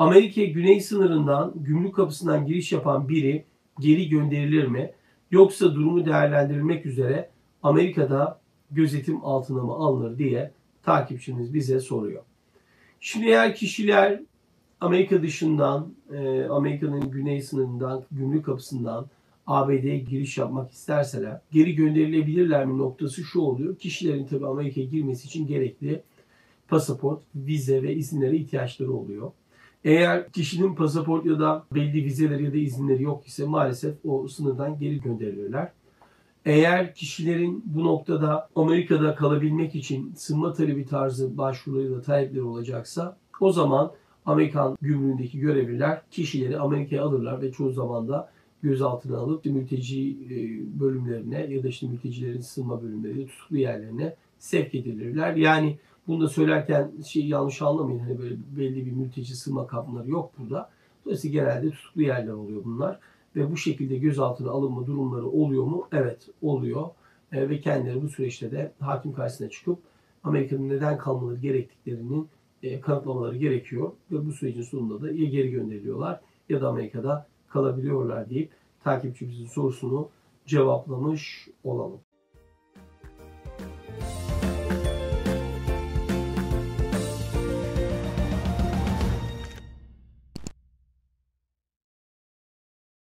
Amerika güney sınırından gümrük kapısından giriş yapan biri geri gönderilir mi? Yoksa durumu değerlendirilmek üzere Amerika'da gözetim altına mı alınır diye takipçimiz bize soruyor. Şimdi eğer kişiler Amerika dışından, e, Amerika'nın güney sınırından, gümrük kapısından ABD'ye giriş yapmak isterseler geri gönderilebilirler mi noktası şu oluyor. Kişilerin tabii Amerika'ya girmesi için gerekli pasaport, vize ve izinlere ihtiyaçları oluyor. Eğer kişinin pasaport ya da belli vizeleri ya da izinleri yok ise maalesef o sınırdan geri gönderilirler. Eğer kişilerin bu noktada Amerika'da kalabilmek için sığınma talebi tarzı başvuruları da talepleri olacaksa o zaman Amerikan gümrüğündeki görevliler kişileri Amerika'ya alırlar ve çoğu zaman da gözaltına alıp mülteci e, bölümlerine ya da işte mültecilerin sığınma bölümleri, tutuklu yerlerine sevk edilirler. Yani bunu da söylerken şey yanlış anlamayın. Hani böyle belli bir mülteci sığınma kampları yok burada. Dolayısıyla genelde tutuklu yerler oluyor bunlar. Ve bu şekilde gözaltına alınma durumları oluyor mu? Evet oluyor. E, ve kendileri bu süreçte de hakim karşısına çıkıp Amerika'nın neden kalmaları gerektiklerini e, kanıtlamaları gerekiyor. Ve bu sürecin sonunda da ya geri gönderiliyorlar ya da Amerika'da kalabiliyorlar deyip takipçimizin sorusunu cevaplamış olalım.